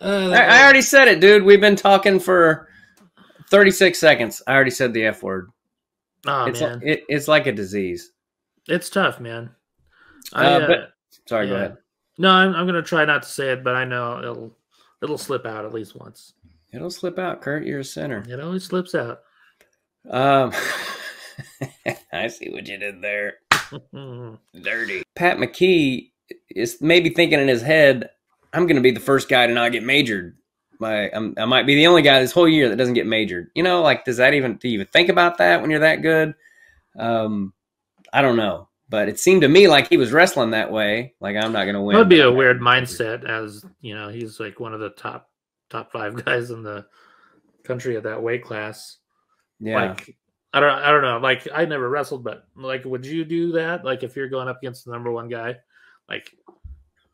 Uh, I, I already said it, dude. We've been talking for 36 seconds. I already said the F word. oh it's, man, it, it's like a disease. it's tough, man. I, Uh, uh, but- Sorry, go ahead. No, I'm, I'm gonna try not to say it, but I know it'll it'll slip out at least once. It'll slip out, Curt. You're a sinner. It always slips out. Um, I see what you did there. Dirty. Pat McKee is maybe thinking in his head, I'm going to be the first guy to not get majored. My, I'm, I might be the only guy this whole year that doesn't get majored. You know, like, does that even, do you even think about that when you're that good? Um, I don't know. But it seemed to me like he was wrestling that way. Like, I'm not going to win. That would be a weird mindset, as you know, he's like one of the top top five guys in the country at that weight class. Yeah. Like, I don't, I don't know. Like, I never wrestled, but like, would you do that? Like, if you're going up against the number one guy, like,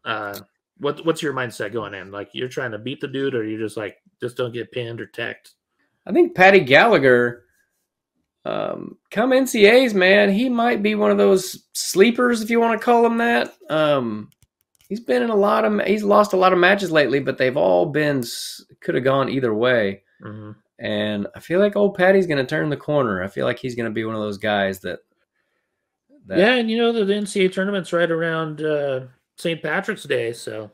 uh, what what's your mindset going in? Like, you're trying to beat the dude, or you're just like just don't get pinned or teched? I think Patty Gallagher, um, come NCAAs, man, he might be one of those sleepers, if you want to call him that. Um, he's been in a lot of, he's lost a lot of matches lately, but they've all been could have gone either way. hmm And I feel like old Patty's going to turn the corner. I feel like he's going to be one of those guys that. that Yeah, and you know the NCAA tournament's right around uh, St. Patrick's Day, so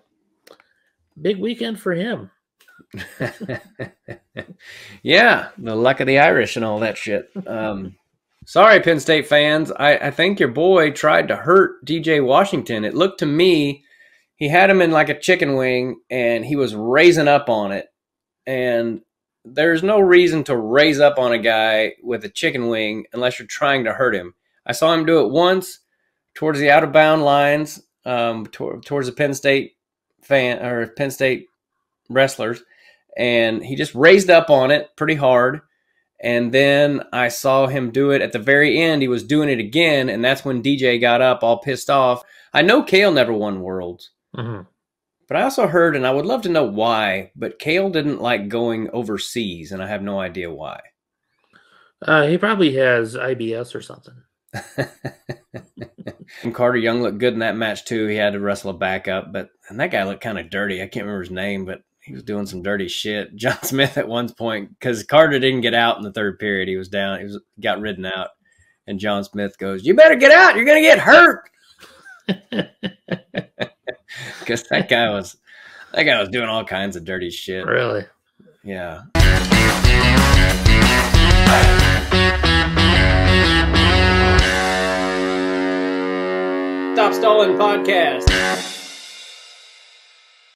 big weekend for him. yeah, the luck of the Irish and all that shit. Um, sorry, Penn State fans. I, I think your boy tried to hurt DJ Washington. It looked to me he had him in like a chicken wing and he was raising up on it. And there's no reason to raise up on a guy with a chicken wing unless you're trying to hurt him. I saw him do it once towards the out of bound lines, um, tor- towards the Penn State fan or Penn State wrestlers and he just raised up on it pretty hard. And then I saw him do it at the very end. He was doing it again, and that's when DJ got up all pissed off. I know Cael never won Worlds, hmm but I also heard, and I would love to know why, but Cael didn't like going overseas, and I have no idea why. Uh, he probably has IBS or something. and Carter Young looked good in that match too. He had to wrestle a backup, but and that guy looked kind of dirty. I can't remember his name, but he was doing some dirty shit. John Smith at one point because Carter didn't get out in the third period. He was down. He was got ridden out, and John Smith goes, "You better get out. You're gonna get hurt." Because that guy was that guy was doing all kinds of dirty shit. really? Yeah. Stop Stalling podcast.